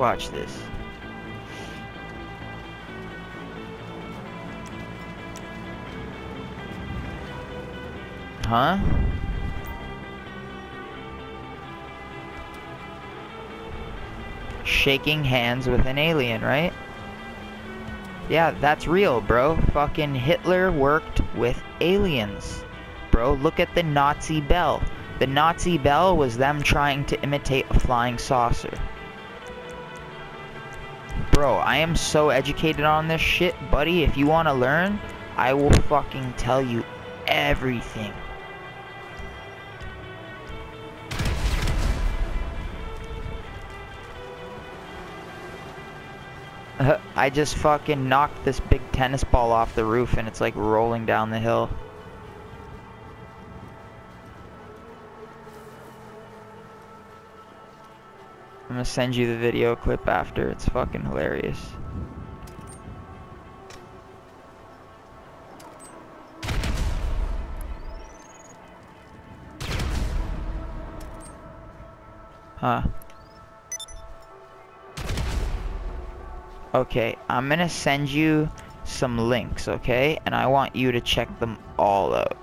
Watch this. Huh? Shaking hands with an alien, right? Yeah, that's real, bro. Fucking Hitler worked with aliens. Bro, look at the Nazi bell. The Nazi bell was them trying to imitate a flying saucer. Bro, I am so educated on this shit, buddy. If you want to learn, I will fucking tell you everything. I just fucking knocked this big tennis ball off the roof and it's like rolling down the hill. I'm gonna send you the video clip after. It's fucking hilarious. Huh. Okay, I'm gonna send you some links, okay? And I want you to check them all out.